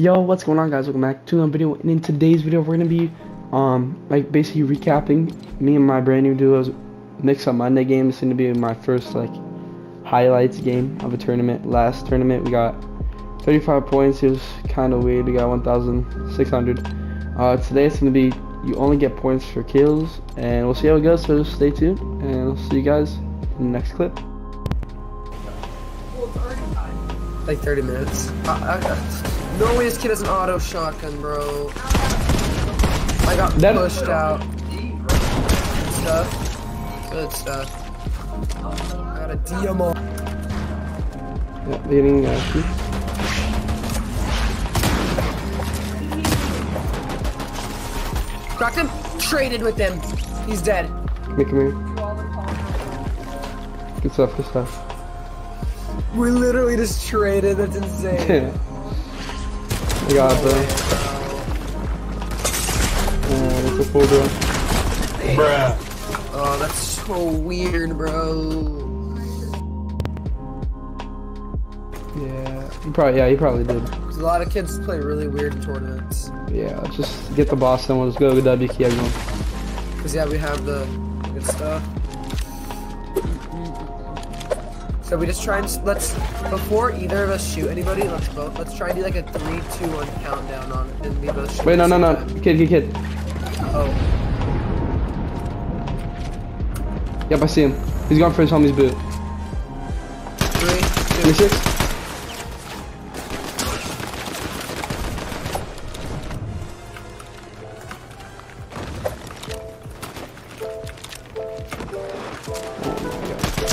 Yo, what's going on guys? Welcome back to another video. And in today's video, we're gonna be um like basically recapping me and my brand new duos mix up Monday game. It's gonna be my first like highlights game of a tournament. Last tournament we got 35 points. It was kind of weird. We got 1,600. Uh, today it's gonna be you only get points for kills, and we'll see how it goes. So stay tuned, and I'll see you guys in the next clip. Like 30 minutes. I, I, no way this kid has an auto shotgun, bro. I got That- pushed out. Good stuff. Good stuff. I got a DMO. Yeah, getting key. Cracked him. Traded with him. He's dead. Make him here. Good stuff. Good stuff. We literally just traded. That's insane. I got it, bro. Uh, it's a full door. Oh, that's so weird, bro. Yeah, he probably yeah he probably did. a lot of kids play really weird tournaments. Yeah, just get the boss and let's go. Good W key everyone. Cause yeah, we have the good stuff. So we just try and let's before either of us shoot anybody, let's both let's try and do like a three, two, one countdown on it, and we both shoot. Wait, no, no, no, time. kid, kid, kid. Oh, Yep, I see him. He's going for his homie's boot. three, Give me six.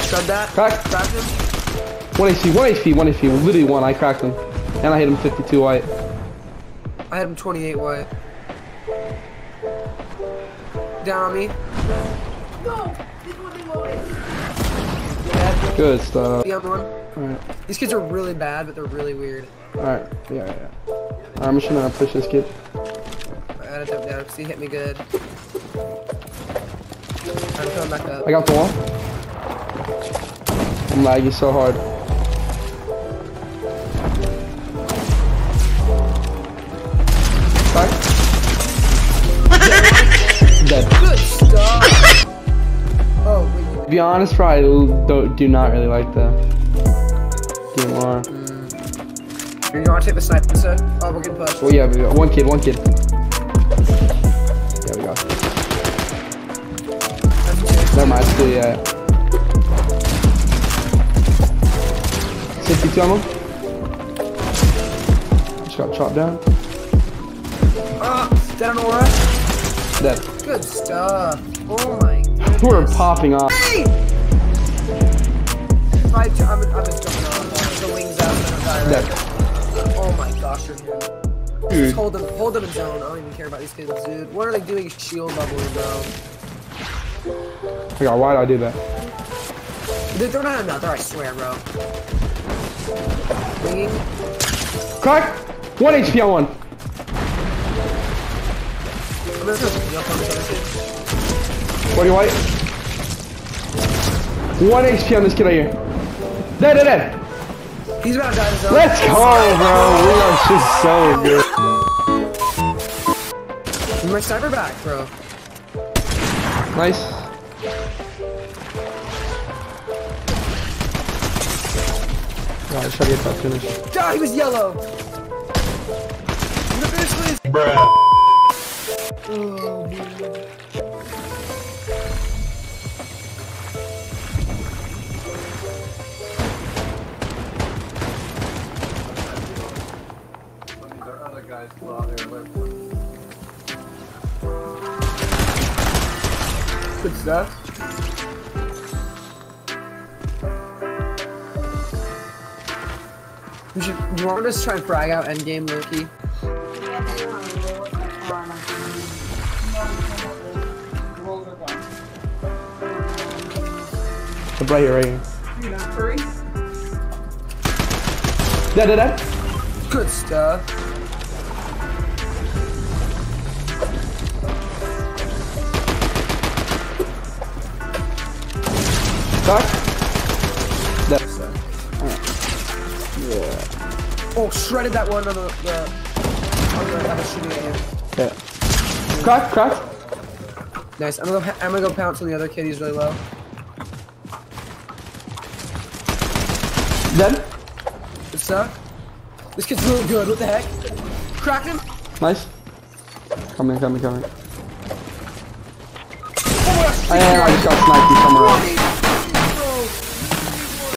Shred that. Crack. Crack him. One HP, one HP, one HP. Literally one. I cracked him, and I hit him 52 white. I hit him 28 white. Down on me. Dead. Good stuff. The other one. Alright, These kids are really bad, but they're really weird. alright, yeah, yeah. Alright, I'm just gonna push this kid. I had to jump down because he hit me good. I'm coming back up. I got the wall. I'm lagging so hard. Crack. Dead. Good stuff. oh, wait. To be honest, l- don't, do not really like the DMR. Mm. You want to take the sniper set? Oh, we're getting pushed. Well, yeah, we got one kid, one kid. Yeah, we got. Never mind, still, yeah. 62 ammo. Just got chopped down. Ah, dead on aura. Dead. Good stuff. Oh my goodness. We're popping off. Hey! Ju- I'm, I'm just jumping on the wings out and I'm dying. Dead. Oh my gosh, you're here. Just Dude. hold them, hold them in zone. I don't even care about these kids, dude. What are they doing? Shield bubbling, bro. Got, why did I do that? Dude, they're not another, I swear, bro. Winging. Crack! One HP on one. I'm gonna throw some jump on this kid. What do you white? One HP on this kid right here. Dead, dead, dead. He's about to die. Let's go, bro. We are just so good. My cyber back, bro. Nice. God, I try to get that finish. God, he was yellow. The finish please. Oh, man. Good stuff. We should, do you want us to try and frag out endgame Loki? The right here, right here. Dead, dead, dead. Good stuff. Back. Dead. Oh, shredded that one on the, the I'm gonna have a shooting at you. Yeah. Crack, crack. Nice. I'm gonna go, I'm gonna go pounce on the other kid. He's really low. Dead. Good suck. This kid's really good. What the heck? Crack him. Nice. Coming, coming, coming. Oh, I, I just got sniped from somewhere else.